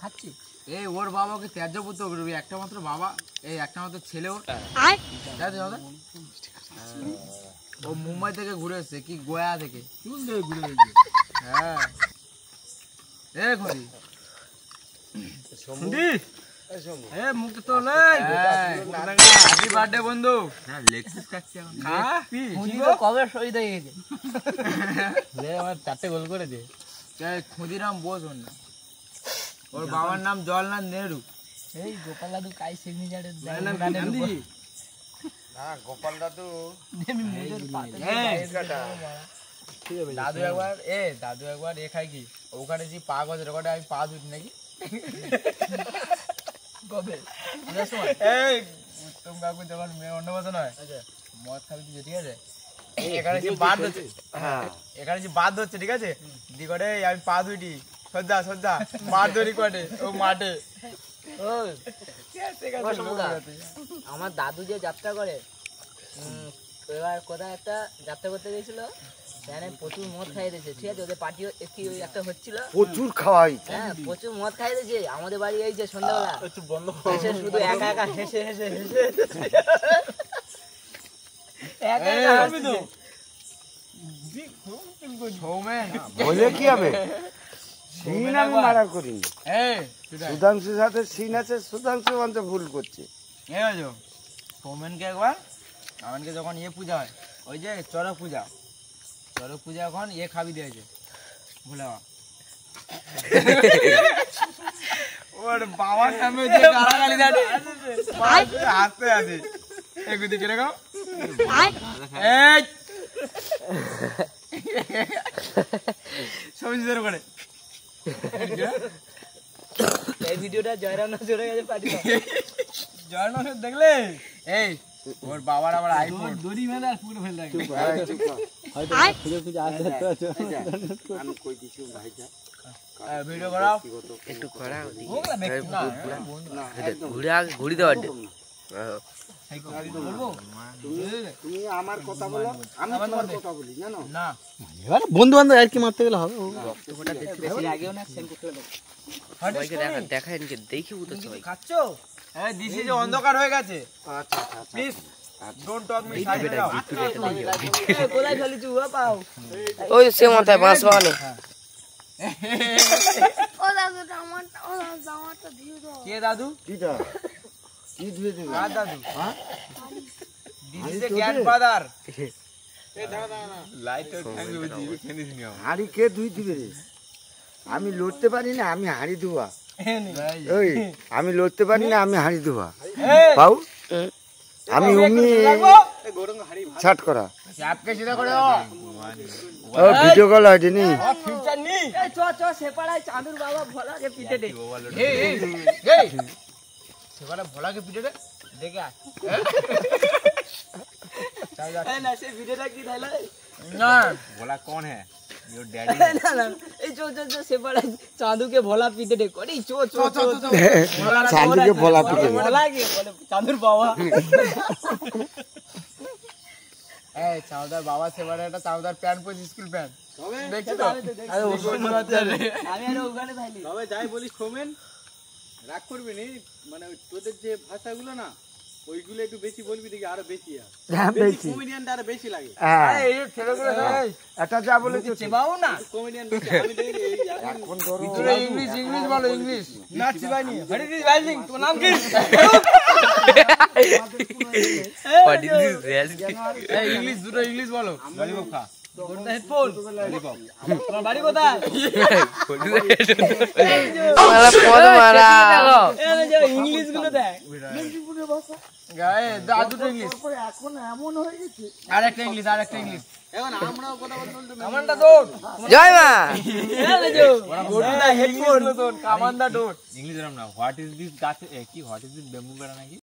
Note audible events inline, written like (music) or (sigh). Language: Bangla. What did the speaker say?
খাচ্ছি? এই ওর বাবাকে ত্যায্য পুত্র করবি একটা মাত্র বাবা এই একটা মাত্র ছেলে ওর। ও মুম্বাই থেকে ঘুরে এসছে কি গোয়া থেকে? চুল দিয়ে ঘুরে দেখছি হ্যাঁ। এ খড়ি শুনবি এ মুখ তো হ্যাপি বার্থডে বন্ধু। হ্যাঁ লেগসিস খাচ্ছি এখন। কবে শহীদ হয়ে গেছে? (laughs) লে আমার চারটে গোল করে দে বোস নাম। ওর বাবার নাম জওয়াহরলাল নেহরু। এই গোপাল দাদু কাই সিগনেচারে দাদু। দাদু একবার এ দাদু একবার এ খাই কি? ওখানে যে পা গজ রেকর্ডে আমি পা ধুটি নাকি? কবে? এই উত্তম কাকু যখন মেয়ে অন্নপ্রাশন হয় মদ খাবি তুই ঠিক আছে? এখানে যে বাদ হচ্ছে এখানে যে বাদ হচ্ছে ঠিক আছে? দি করে আমি পা ধুইটি সজ্জা সজ্জা। মাঠ ধরি করে ও মাঠে। আমার দাদু যে যাত্রা করে এবার কোথায় একটা যাত্রা করতে গেছিল সেখানে প্রচুর মদ খাইয়ে দিয়েছে ঠিক আছে? ওদের পার্টি একটি ওই একটা হচ্ছিল। প্রচুর খাওয়াই। হ্যাঁ প্রচুর মদ খাইয়ে দিয়েছে। আমাদের বাড়ি এই যে সন্ধ্যাবেলা একটু বন্ধ হেসে শুধু একা একা হেসে হেসে হেসে। একা একা আমি তো। সৌমেন বলে কি হবে? সিন আমি মারা করিনি। সুধাংশুর সাথে সিন আছে সুধাংশু অন্ত ভুল করছে। সৌমেনকে একবার? আমানকে যখন ইয়ে পূজা হয় ওই যে চড়ক পূজা। চড়ক পূজা এখন ইয়ে খাবি দিয়েছে। ভুলে ওর বাবার নামে যে গালাগালি দেয় হাসতে আছে এগুদি কীরকম এই। সবজিদের করে। এই ভিডিওটা জয়রাম না গেছে পার্টি জয় নসর দেখলে? এই ওর বাবার আবার আইফোন দড়ি মেলে আর পুরো ফেলে রাখবে আমি কই দিছি ভাইটা ভিডিও করাও। একটু করা ওগুলা ব্যক্তি না। ঘুরে আগে ঘুরি দেওয়ার তুমি আমার কথা বলো আমি তোমার কথা বলি জানো? না। বন্ধু বান্ধব আর কি মারতে গেলে হবে? দেখায় দেখি খাচ্ছ? হ্যাঁ দিছি যে অন্ধকার হয়ে গেছে। আচ্ছা আচ্ছা please don't talk me side দাও কোলাই ফেলি চুয়া পাও ওই সে মাথায় বাঁশ (laughs) দিয়ে দাও। কে দাদু? কি ধুয়ে দেবে। কার দাদু। হ্যাঁ? হাঁড়ি কে ধুই দিবে রে? আমি লড়তে পারি না আমি হাঁড়ি ধোয়া। ওই আমি লড়তে পারি না আমি হাঁড়ি ধোয়া। পাও আমি অমনি ছাট করা। ও ভিডিও কল হয়নি নি? চ চ সে পাড়ায় চাঁদুর বাবা ভোলাকে পিঠে দে। এই এই এই সেখানে ভোলাকে পিটে দে দেখে আয়। চল যা। এই না সে ভিডিওটা কি তাইলে না। না না এই চো চো চো সে পাড়ায় চাঁদুকে ভোলা পিঠে দে করে চো চো চো চো চাঁদুকে বলা পিটে ভোলাকে বলে চাঁদুর বাবা। এই চাউদার বাবা সেবারে একটা চাউদার প্যান্ট পরে স্কুল প্যান্ট। দেখছি তো? আমি আর ওখানে থাকি তবে যাই বলিস সোমেন রাগ করবি নি? মানে তোদের যে ভাষাগুলো না ওইগুলো একটু বেশি বলবি দেখি আরও বেশি হ্যাঁ। বেশি। কমেডিয়ানটা আরও বেশি লাগে। হ্যাঁ। এই ছেলেগুলো এই একটা যা বলেছ ঠিক। চেবাও না। কমেডিয়ান বেশি আমি দেখি এখন ধরো। ইংলিশ ইংলিশ বলো ইংলিশ। না চিবাইনি। হরি দিস ভাই সিং তোমার নাম কি? What is this ইংলিশ দুটো ইংলিশ বলো। ললিপপ খা। হয়ে জয় মা হোয়াট ইজ দিস গাছ কি হোয়াট ইজ দিস বেম্বু বেড়া নাকি